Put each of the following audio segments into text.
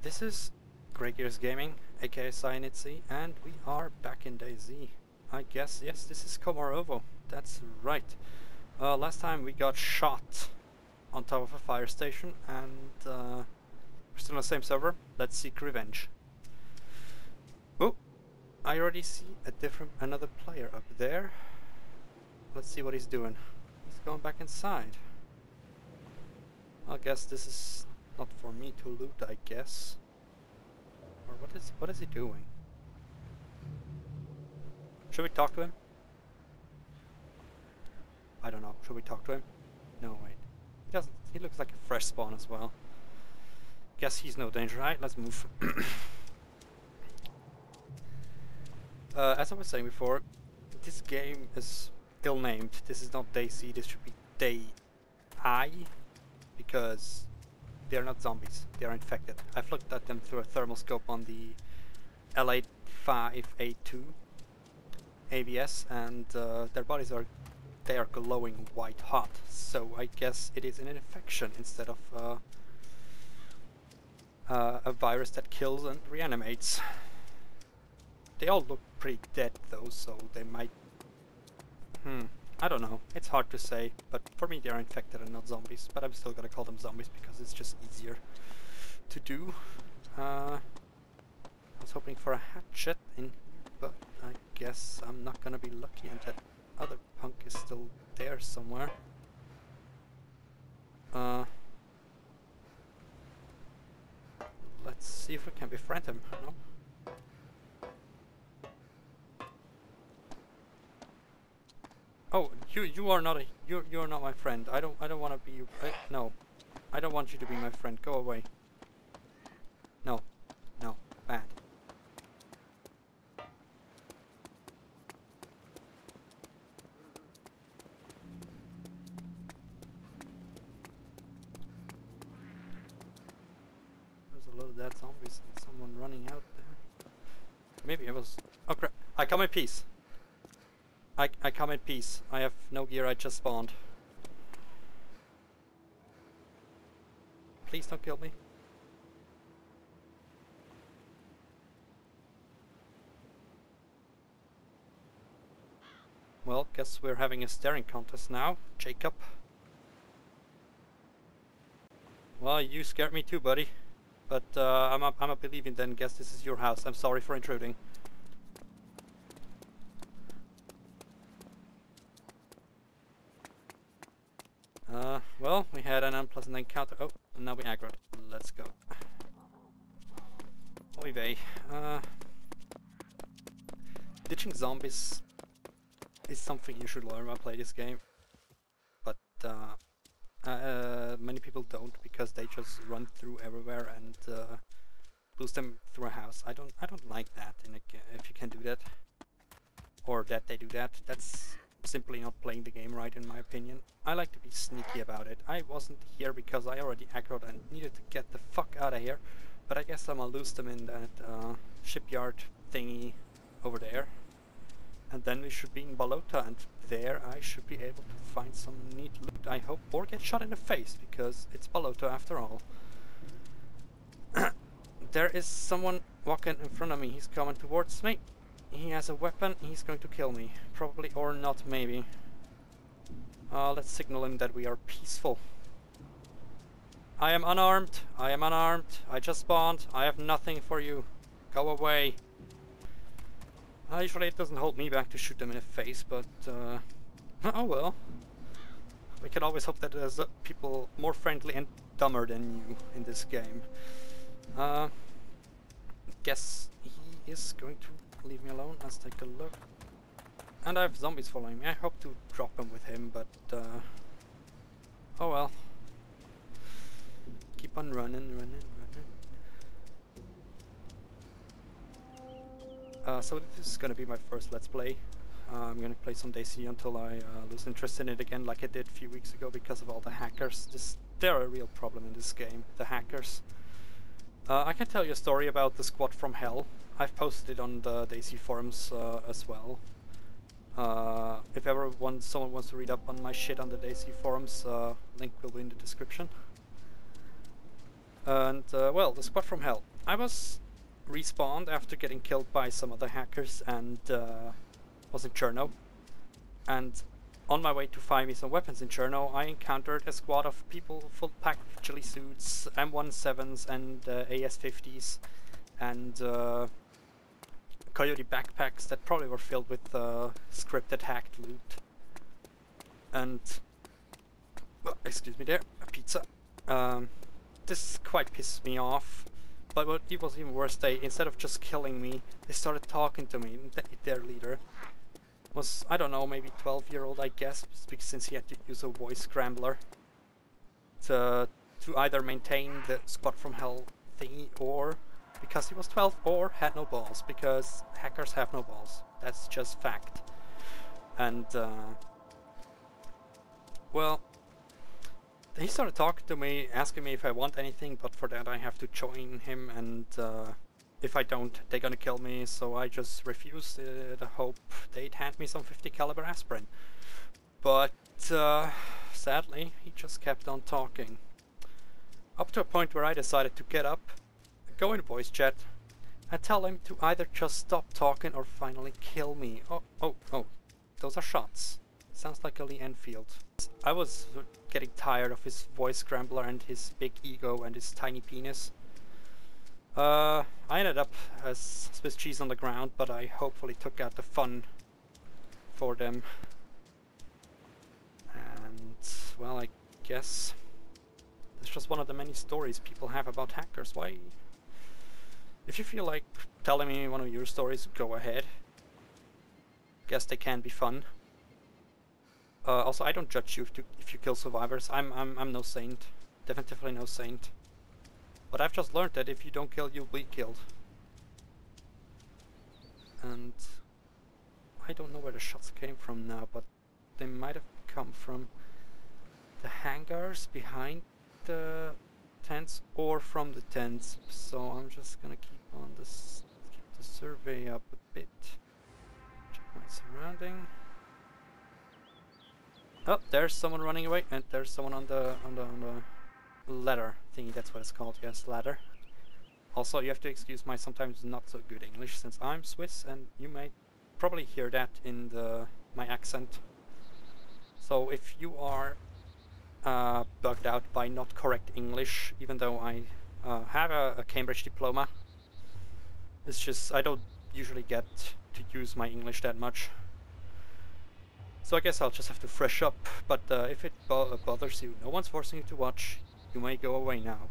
This is Grey Gears Gaming, aka CyanidC, and we are back in DayZ. I guess, yes, this is Komarovo. That's right. Uh, last time we got shot on top of a fire station, and uh, we're still on the same server. Let's seek revenge. Oh, I already see a different, another player up there. Let's see what he's doing. He's going back inside. I guess this is not for me to loot, I guess. Or what is what is he doing? Should we talk to him? I don't know. Should we talk to him? No, wait. He doesn't. He looks like a fresh spawn as well. Guess he's no danger. Right, let's move. uh, as I was saying before, this game is ill-named. This is not Day C. This should be Day I, because they are not zombies. They are infected. I've looked at them through a thermal scope on the L85A2 AWS, and uh, their bodies are they are glowing white hot. So I guess it is an infection instead of uh, uh, a virus that kills and reanimates. They all look pretty dead though, so they might. Hmm. I don't know. It's hard to say, but for me they are infected and not zombies. But I'm still gonna call them zombies because it's just easier to do. Uh, I was hoping for a hatchet in but I guess I'm not gonna be lucky and that other punk is still there somewhere. Uh, let's see if we can befriend him. No? Oh, you you are not a you you are not my friend. I don't I don't want to be you. I, no, I don't want you to be my friend. Go away. No, no, bad. There's a lot of dead zombies and someone running out there. Maybe it was. Oh crap! I come in peace. I, I come in peace. I have no gear, I just spawned. Please don't kill me. Well, guess we're having a staring contest now, Jacob. Well, you scared me too, buddy. But uh, I'm, a, I'm a believing then, guess this is your house. I'm sorry for intruding. Uh, well, we had an unpleasant encounter. Oh, now we aggroed. Let's go. Oy vey. Uh, ditching zombies is something you should learn while playing this game. But, uh, uh, many people don't because they just run through everywhere and uh, boost them through a house. I don't I don't like that in a if you can do that. Or that they do that. That's simply not playing the game right in my opinion. I like to be sneaky about it. I wasn't here because I already aggroed and needed to get the fuck out of here. But I guess I'm gonna lose them in that uh, shipyard thingy over there. And then we should be in Balota and there I should be able to find some neat loot, I hope, or get shot in the face, because it's Balota after all. there is someone walking in front of me, he's coming towards me. He has a weapon, he's going to kill me. Probably or not, maybe. Uh, let's signal him that we are peaceful. I am unarmed, I am unarmed, I just spawned, I have nothing for you. Go away. Uh, usually it doesn't hold me back to shoot them in the face, but uh, oh well. We can always hope that there's uh, people more friendly and dumber than you in this game. Uh, guess he is going to leave me alone. Let's take a look. And I have zombies following me. I hope to drop them with him, but uh, oh well. Keep on running, running, Uh, so this is gonna be my first Let's Play. Uh, I'm gonna play some DayZ until I uh, lose interest in it again like I did a few weeks ago because of all the hackers. This, they're a real problem in this game, the hackers. Uh, I can tell you a story about the squad from hell. I've posted it on the DayZ forums uh, as well. Uh, if ever one, someone wants to read up on my shit on the DayZ forums, link will be in the description. And, uh, well, the squad from hell. I was respawned after getting killed by some other hackers and uh, was in Cherno. And on my way to find me some weapons in Cherno, I encountered a squad of people full packed with ghillie suits, M17s and uh, AS50s, and uh, Coyote backpacks that probably were filled with uh, scripted hacked loot. And, well, excuse me there, a pizza. Um, this quite pisses me off. But what it was even worse, they instead of just killing me, they started talking to me. Their leader was I don't know, maybe 12 year old, I guess, since he had to use a voice scrambler to to either maintain the squad from hell thingy or because he was 12 or had no balls because hackers have no balls. That's just fact. And uh, well, he started talking to me, asking me if I want anything, but for that I have to join him and uh, if I don't, they're gonna kill me, so I just refused uh, the hope they'd hand me some 50 caliber aspirin. But uh, sadly, he just kept on talking. Up to a point where I decided to get up, go in voice chat, and tell him to either just stop talking or finally kill me. Oh, oh, oh, those are shots. Sounds like a Lee Enfield. I was getting tired of his voice scrambler and his big ego and his tiny penis. Uh, I ended up as Swiss cheese on the ground, but I hopefully took out the fun for them. And, well, I guess it's just one of the many stories people have about hackers. Why? If you feel like telling me one of your stories, go ahead. Guess they can be fun. Uh, also, I don't judge you if, to, if you kill survivors. I'm, I'm, I'm no saint. Definitely no saint. But I've just learned that if you don't kill, you'll be killed. And I don't know where the shots came from now, but they might have come from the hangars behind the tents or from the tents. So I'm just gonna keep on this, keep the survey up a bit. Check my surrounding. Oh, there's someone running away, and there's someone on the on the on the ladder thingy, that's what it's called, yes, ladder. Also, you have to excuse my sometimes not so good English, since I'm Swiss, and you may probably hear that in the my accent. So if you are uh, bugged out by not correct English, even though I uh, have a, a Cambridge diploma, it's just I don't usually get to use my English that much. So I guess I'll just have to fresh up, but uh, if it bo bothers you, no one's forcing you to watch, you may go away now.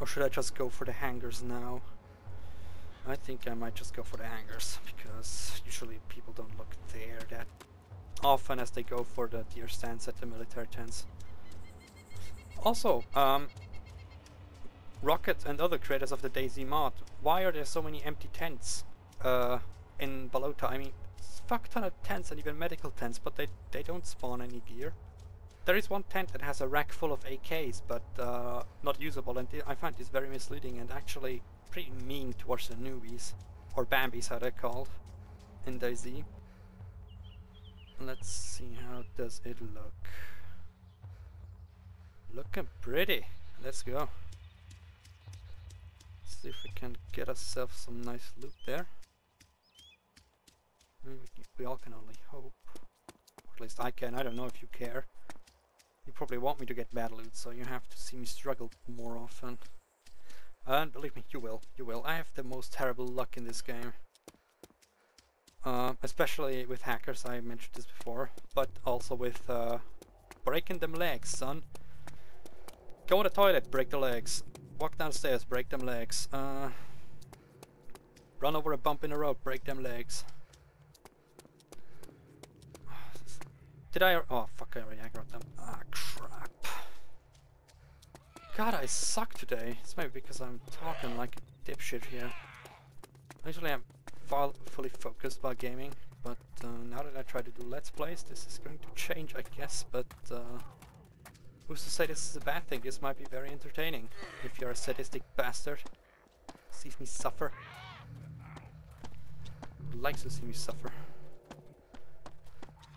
Or should I just go for the hangars now? I think I might just go for the hangars, because usually people don't look there that often as they go for the deer stands at the military tents. Also, um, Rocket and other creators of the DayZ mod, why are there so many empty tents uh, in Balota? I mean, fuck ton of tents and even medical tents, but they, they don't spawn any gear. There is one tent that has a rack full of AKs, but uh, not usable, and I find this very misleading and actually pretty mean towards the newbies, or Bambis how they're called, in DayZ. Let's see how does it look. Looking pretty. Let's go. See if we can get ourselves some nice loot there. We, we all can only hope. Or at least I can. I don't know if you care. You probably want me to get bad loot, so you have to see me struggle more often. And believe me, you will, you will. I have the most terrible luck in this game. Uh, especially with hackers, I mentioned this before, but also with uh, breaking them legs, son. Go in the toilet, break the legs. Walk downstairs, break them legs. Uh, run over a bump in the road, break them legs. Did I... Oh, fuck, I already aggroed them. Ah, crap. God, I suck today. It's maybe because I'm talking like a dipshit here. Usually I'm fully focused while gaming, but uh, now that I try to do Let's Plays, this is going to change, I guess, but uh, who's to say this is a bad thing? This might be very entertaining, if you're a sadistic bastard. Sees me suffer. Likes to see me suffer.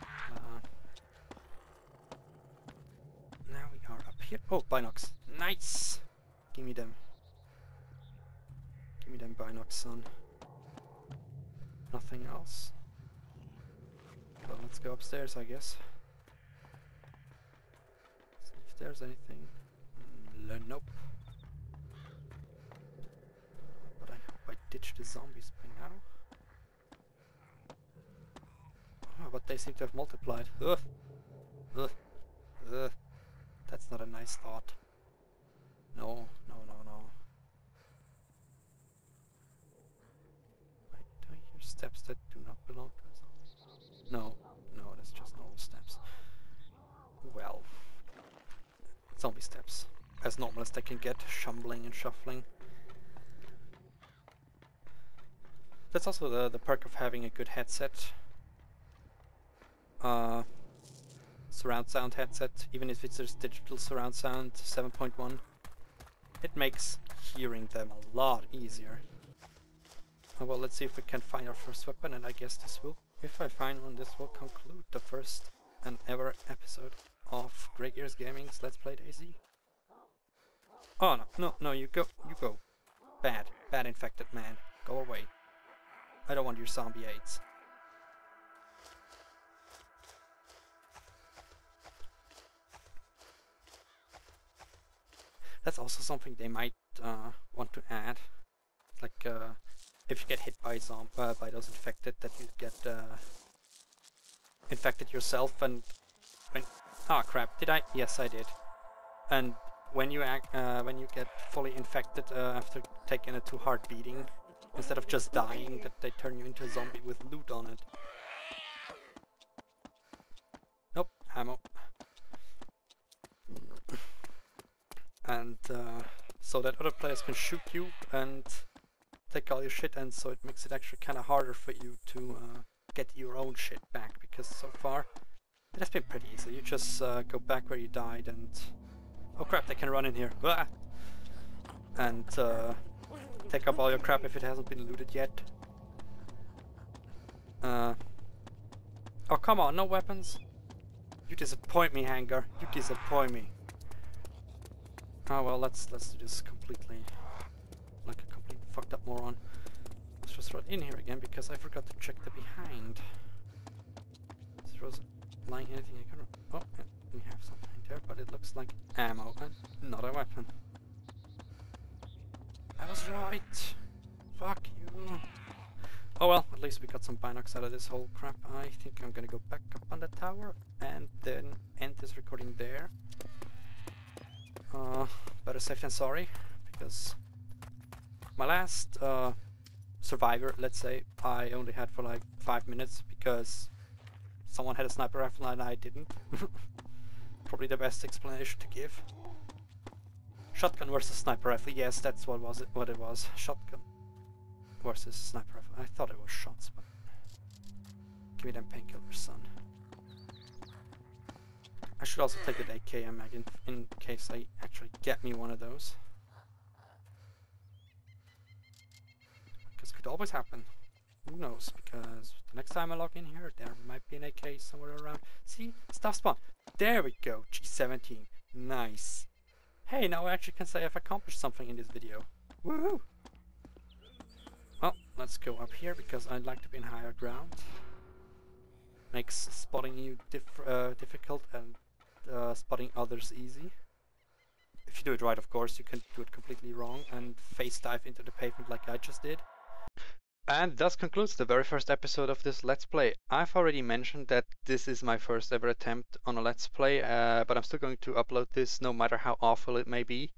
Uh, now we are up here. Oh, Binox. Nice! Give me them. Give me them Binox, son. Nothing else. Well, let's go upstairs, I guess. There's anything. Nope. But I hope I ditched the zombies by now. Oh, but they seem to have multiplied. Ugh. Ugh. Ugh. That's not a nice thought. No, no, no, no. Wait, do I hear steps that do not belong to a zombie? No, no, that's just normal steps. Well, zombie steps. As they can get, shumbling and shuffling. That's also the, the perk of having a good headset. Uh, surround sound headset, even if it's just digital surround sound 7.1. It makes hearing them a lot easier. Oh, well, let's see if we can find our first weapon, and I guess this will, if I find one, this will conclude the first and ever episode of Grey Gears Gaming's Let's Play DayZ. Oh, no, no, no, you go, you go. Bad, bad infected man. Go away. I don't want your zombie aids. That's also something they might uh, want to add. Like, uh, if you get hit by some uh, by those infected, that you get uh, infected yourself, and when ah crap, did I? Yes, I did. And when you act, uh, when you get fully infected uh, after taking a too hard beating, instead of just dying, that they turn you into a zombie with loot on it. Nope, ammo. and uh, so that other players can shoot you and take all your shit and so it makes it actually kind of harder for you to uh, get your own shit back because so far it has been pretty easy. You just uh, go back where you died and... Oh crap, they can run in here. Ah! And uh, take up all your crap if it hasn't been looted yet. Uh, oh come on, no weapons? You disappoint me, Hangar. You disappoint me. Oh well, let's let's do this completely like a complete fucked up moron. Let's just run in here again because I forgot to check the behind. There lying anything I can? Oh, yeah, but it looks like ammo and not a weapon. I was right. Fuck you. Oh well, at least we got some binocs out of this whole crap. I think I'm gonna go back up on the tower and then end this recording there. Uh, better safe than sorry, because my last uh, survivor, let's say, I only had for like five minutes because someone had a sniper rifle and I didn't. Probably the best explanation to give. Shotgun versus sniper rifle. Yes, that's what was it. What it was. Shotgun versus sniper rifle. I thought it was shots, but give me them painkillers, son. I should also take an AKM mag in, in case I actually get me one of those. Because it could always happen. Who knows? Because the next time I log in here, there might be an AK somewhere around. See? Stuff spawn. There we go. G17. Nice. Hey, now I actually can say I've accomplished something in this video. Woohoo! Well, let's go up here because I'd like to be in higher ground. Makes spotting you diff uh, difficult and uh, spotting others easy. If you do it right, of course, you can do it completely wrong and face dive into the pavement like I just did. And thus concludes the very first episode of this Let's Play. I've already mentioned that this is my first ever attempt on a Let's Play, uh, but I'm still going to upload this no matter how awful it may be,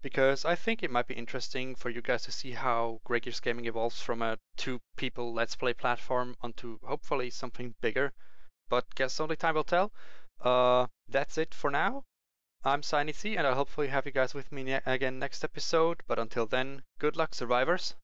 because I think it might be interesting for you guys to see how Grey Gaming evolves from a two-people Let's Play platform onto hopefully something bigger, but guess only time will tell. Uh, that's it for now. I'm Siny C, and I'll hopefully have you guys with me ne again next episode. But until then, good luck, survivors.